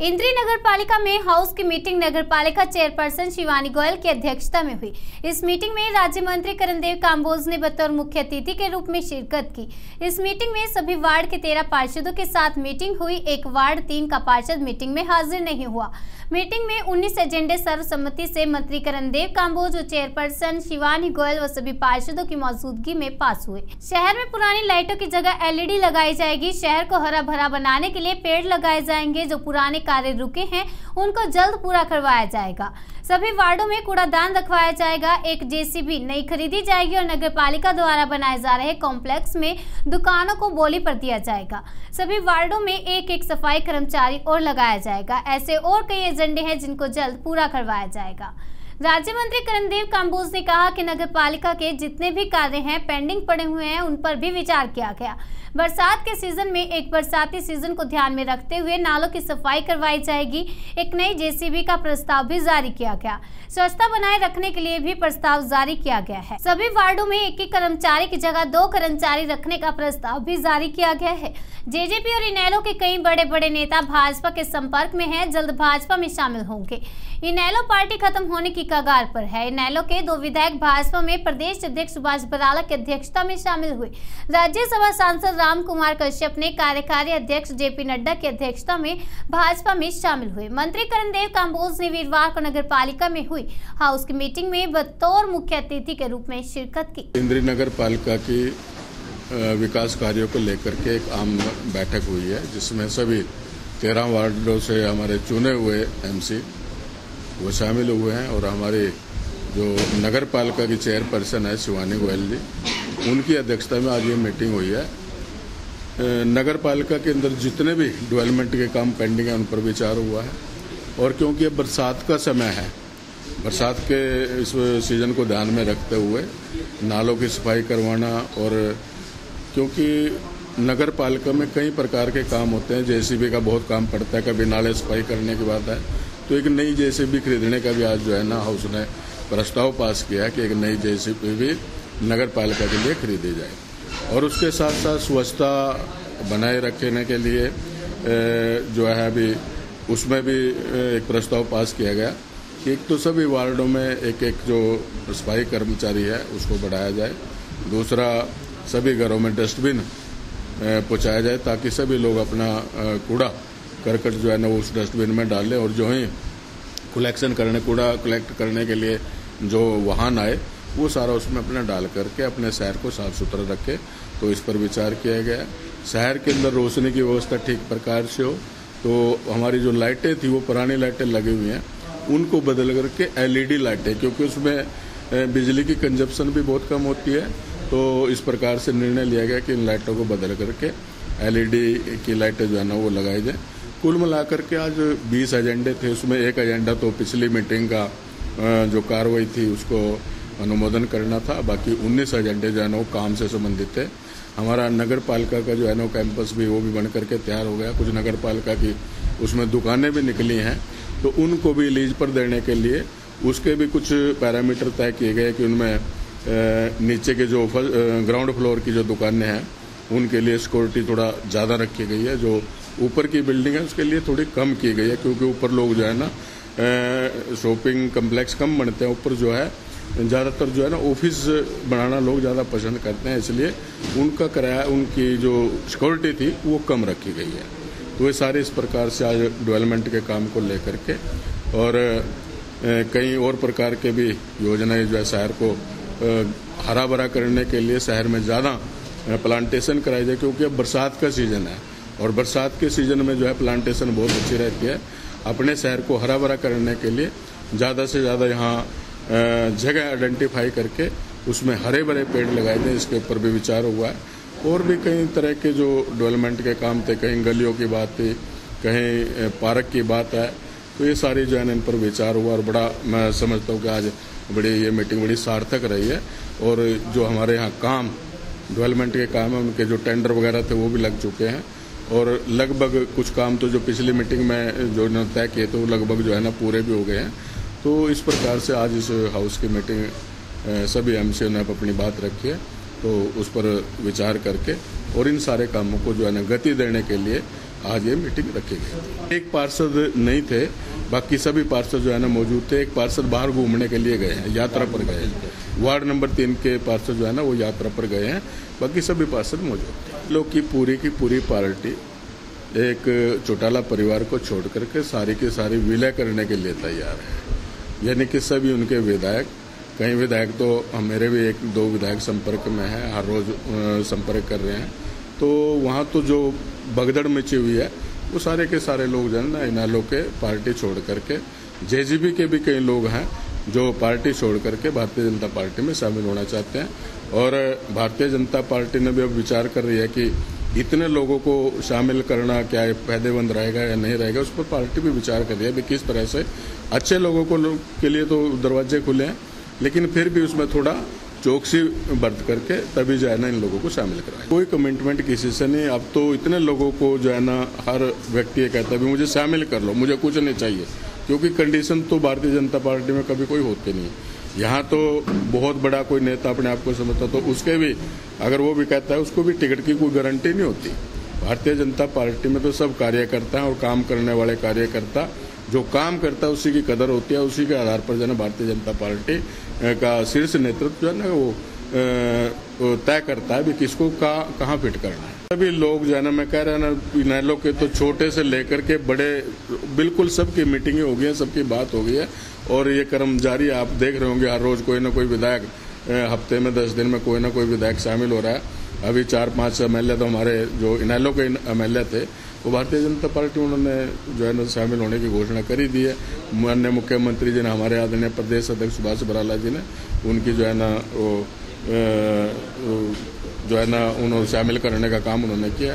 इंद्री नगर पालिका में हाउस की मीटिंग नगर पालिका चेयरपर्सन शिवानी गोयल की अध्यक्षता में हुई। इस मीटिंग में राज्य मंत्री करणदेव काम्बोज ने बतौर मुख्य अतिथि के रूप में शिरकत की। इस मीटिंग में सभी वार्ड के तेरह पार्षदों के साथ मीटिंग हुई। एक वार्ड तीन का पार्षद मीटिंग में हाजिर नहीं हुआ। मीटिंग में 19 एजेंडे सर्वसम्मति से मंत्री करणदेव काम्बोज और चेयरपर्सन शिवानी गोयल व सभी पार्षदों की मौजूदगी में पास हुए। शहर में पुरानी लाइटों की जगह एलईडी लगाई जाएगी। शहर को हरा भरा बनाने के लिए पेड़ लगाए जाएँगे, जो पुराने कार्य रुके हैं, उनको जल्द पूरा करवाया जाएगा। सभी वार्डों में कूड़ादान रखवाया जाएगा। एक जेसीबी नई खरीदी जाएगी और नगर पालिका द्वारा बनाए जा रहे कॉम्प्लेक्स में दुकानों को बोली पर दिया जाएगा। सभी वार्डो में एक एक सफ़ाई कर्मचारी और लगाया जाएगा। ऐसे और कई एजेंडे हैं जिनको जल्द पूरा करवाया जाएगा। राज्य मंत्री करणदेव काम्बोज ने कहा कि नगर पालिका के जितने भी कार्य हैं, पेंडिंग पड़े हुए हैं, उन पर भी विचार किया गया। बरसात के सीज़न में एक बरसाती सीज़न को ध्यान में रखते हुए नालों की सफ़ाई करवाई जाएगी। एक नई जेसीबी का प्रस्ताव भी जारी किया गया। स्वच्छता बनाए रखने के लिए भी प्रस्ताव जारी किया गया है। सभी वार्डो में एक एक कर्मचारी की जगह दो कर्मचारी रखने का प्रस्ताव भी जारी किया गया है। जेजेपी और इनेलो के कई बड़े बड़े नेता भाजपा के संपर्क में हैं, जल्द भाजपा में शामिल होंगे। इनैलो पार्टी खत्म होने की कगार पर है। इनेलो के दो विधायक भाजपा में प्रदेश अध्यक्ष सुभाष बराला की अध्यक्षता में शामिल हुए। राज्यसभा सांसद राम कुमार कश्यप ने कार्यकारी अध्यक्ष जेपी नड्डा की अध्यक्षता में भाजपा में शामिल हुए। मंत्री करणदेव काम्बोज ने वीरवार को नगर पालिका में हुई। हाउस की मीटिंग में बतौर मुख्य अतिथि के रूप में शिरकत की। इंद्री नगर पालिका की विकास कार्यों को लेकर के एक आम बैठक हुई है, जिसमें सभी तेरह वार्डों से हमारे चुने हुए एमसी वो शामिल हुए हैं और हमारे जो नगर पालिका की चेयरपर्सन है शिवानी गोयल जी, उनकी अध्यक्षता में आज ये मीटिंग हुई है। नगर पालिका के अंदर जितने भी डेवलपमेंट के काम पेंडिंग हैं, उन पर विचार हुआ है। और क्योंकि अब बरसात का समय है, बरसात के इस सीज़न को ध्यान में रखते हुए नालों की सफ़ाई करवाना और क्योंकि नगर पालिका में कई प्रकार के काम होते हैं, जेसीबी का बहुत काम पड़ता है, कभी नाले सफ़ाई करने की बात है तो एक नई जेसीबी खरीदने का भी आज जो है ना हाउस ने प्रस्ताव पास किया है कि एक नई जेसीबी भी नगर पालिका के लिए खरीदी जाए। और उसके साथ साथ स्वच्छता बनाए रखने के लिए जो है अभी उसमें भी एक प्रस्ताव पास किया गया कि एक तो सभी वार्डों में एक एक जो सफ़ाई कर्मचारी है उसको बढ़ाया जाए। दूसरा, सभी घरों में डस्टबिन पहुँचाया जाए ताकि सभी लोग अपना कूड़ा करकट जो है ना, वो उस डस्टबिन में डाल और जो है कलेक्शन करने, कूड़ा कलेक्ट करने के लिए जो वाहन आए, वो सारा उसमें अपना डाल करके, अपने शहर को साफ़ सुथरा रखे। तो इस पर विचार किया गया शहर के अंदर रोशनी की व्यवस्था ठीक प्रकार से हो तो हमारी जो लाइटें थी, वो पुरानी लाइटें लगी हुई हैं, उनको बदल करके एलईडी लाइटें, क्योंकि उसमें बिजली की कंजप्शन भी बहुत कम होती है। तो इस प्रकार से निर्णय लिया गया कि इन लाइटों को बदल करके एलईडी की लाइटें जो है ना, वो लगाई जाए। कुल मिलाकर के आज 20 एजेंडे थे, उसमें एक एजेंडा तो पिछली मीटिंग का जो कार्रवाई थी, उसको अनुमोदन करना था। बाकी 19 एजेंडे जो है ना वो काम से संबंधित थे। हमारा नगर पालिका का जो है ना कैंपस भी, वो भी बन करके तैयार हो गया। कुछ नगर पालिका की, उसमें दुकानें भी निकली हैं। तो उनको भी लीज पर देने के लिए, उसके भी कुछ पैरामीटर तय किए गए कि उनमें नीचे के जो ग्राउंड फ्लोर की जो दुकानें हैं, उनके लिए सिक्योरिटी थोड़ा ज़्यादा रखी गई है, जो ऊपर की बिल्डिंग है उसके लिए थोड़ी कम की गई है, क्योंकि ऊपर लोग जो है ना शॉपिंग कम्प्लेक्स कम बनते हैं। ऊपर जो है, ज़्यादातर जो है ना ऑफ़िस बनाना लोग ज़्यादा पसंद करते हैं, इसलिए उनका किराया, उनकी जो सिक्योरिटी थी, वो कम रखी गई है। तो ये सारे इस प्रकार से आज डेवलपमेंट के काम को लेकर के, और कई और प्रकार के भी योजनाएँ जो है शहर को हरा भरा करने के लिए शहर में ज़्यादा प्लांटेशन कराई जाए, क्योंकि अब बरसात का सीज़न है। और बरसात के सीज़न में जो है प्लांटेशन बहुत अच्छी रहती है। अपने शहर को हरा भरा करने के लिए ज़्यादा से ज़्यादा यहाँ जगह आइडेंटिफाई करके उसमें हरे भरे पेड़ लगाए जाए, इसके ऊपर भी विचार हुआ है। और भी कई तरह के जो डेवलपमेंट के काम थे, कहीं गलियों की बात थी, कहीं पार्क की बात है तो ये सारी जो है इन पर विचार हुआ और बड़ा मैं समझता हूँ कि आज बड़ी ये मीटिंग बड़ी सार्थक रही है। और जो हमारे यहाँ काम डेवलपमेंट के काम है, उनके जो टेंडर वगैरह थे, वो भी लग चुके हैं। और लगभग कुछ काम तो जो पिछली मीटिंग में जो तय किए तो लगभग जो है ना पूरे भी हो गए हैं। तो इस प्रकार से आज इस हाउस की मीटिंग सभी एम सी ने अपनी बात रखी है तो उस पर विचार करके और इन सारे कामों को जो है ना गति देने के लिए आज ये मीटिंग रखी गई। एक पार्षद नहीं थे बाकी सभी पार्षद जो है ना मौजूद थे, एक पार्षद बाहर घूमने के लिए गए हैं, यात्रा पर गए हैं। वार्ड नंबर तीन के पार्षद जो है ना, वो यात्रा पर गए हैं। बाकी सभी पार्षद मौजूद थे। लोग की पूरी की पूरी पार्टी एक चौटाला परिवार को छोड़ करके सारी की सारी विलय करने के लिए तैयार है। यानी कि सभी उनके विधायक, कई विधायक तो मेरे भी एक दो विधायक संपर्क में हैं, हर रोज संपर्क कर रहे हैं। तो वहाँ तो जो भगदड़ मची हुई है वो सारे के सारे लोग जो है ना इनालो के पार्टी छोड़ करके, जेजीबी के भी कई लोग हैं जो पार्टी छोड़ करके भारतीय जनता पार्टी में शामिल होना चाहते हैं। और भारतीय जनता पार्टी ने भी अब विचार कर रही है कि इतने लोगों को शामिल करना क्या फ़ायदेमंद रहेगा या नहीं रहेगा, उस पर पार्टी भी विचार कर रही है भी किस तरह से अच्छे लोगों को के लिए तो दरवाजे खुले हैं, लेकिन फिर भी उसमें थोड़ा चौकसी बरत करके तभी जो है ना इन लोगों को शामिल कराए कोई कमिटमेंट किसी से नहीं। अब तो इतने लोगों को जो है ना हर व्यक्ति ये कहता है मुझे शामिल कर लो, मुझे कुछ नहीं चाहिए। क्योंकि कंडीशन तो भारतीय जनता पार्टी में कभी कोई होती नहीं। यहाँ तो बहुत बड़ा कोई नेता अपने आप को समझता तो उसके भी, अगर वो भी कहता है, उसको भी टिकट की कोई गारंटी नहीं होती। भारतीय जनता पार्टी में तो सब कार्यकर्ता हैं और काम करने वाले कार्यकर्ता। जो काम करता है, उसी की कदर होती है, उसी के आधार पर जो है भारतीय जनता पार्टी का शीर्ष नेतृत्व जो है ना वो तय करता है भी किसको कहाँ कहाँ फिट करना है। सभी लोग जो है ना, मैं कह रहा ना इनैलो के तो छोटे से लेकर के बड़े, बिल्कुल सबकी मीटिंगें हो गई हैं, सबकी बात हो गई है, और ये कर्म जारी आप देख रहे होंगे, हर रोज कोई ना कोई विधायक हफ़्ते में दस दिन में कोई ना कोई विधायक शामिल हो रहा है। अभी चार, पाँच एम तो हमारे जो इनैलो के एम थे वो भारतीय जनता पार्टी उन्होंने जो है ना शामिल होने की घोषणा करी दी है। माननीय मुख्यमंत्री जी ने, हमारे आदरणीय प्रदेश अध्यक्ष सुभाष बराला जी ने उनकी जो है ना वो जो है ना उन्होंने शामिल करने का काम उन्होंने किया